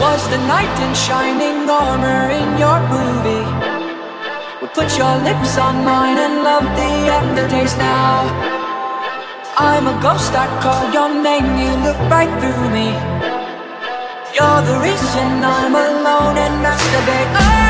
Was the knight in shining armor in your movie? We put your lips on mine and love the aftertaste now. I'm a ghost, I call your name, you look right through me. You're the reason I'm alone and masturbate. Oh!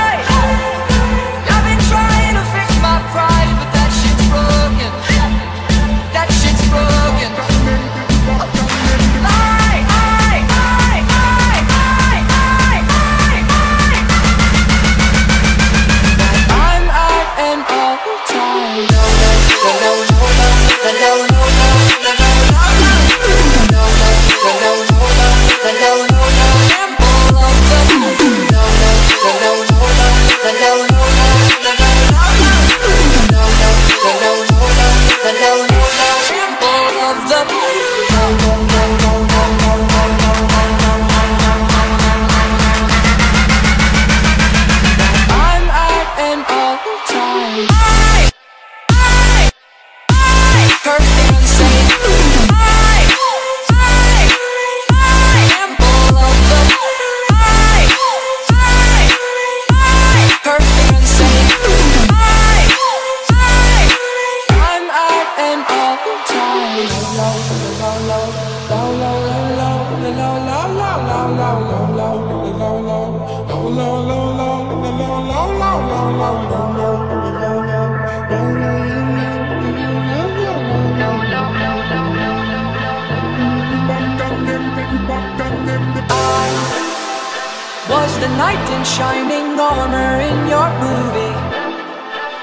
Was the knight in shining armor in your movie.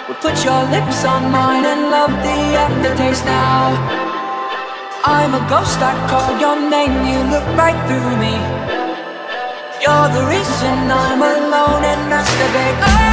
Would put your lips on mine and love the aftertaste now. I'm a ghost, I call your name, you look right through me. You're the reason I'm alone and masturbate. Oh.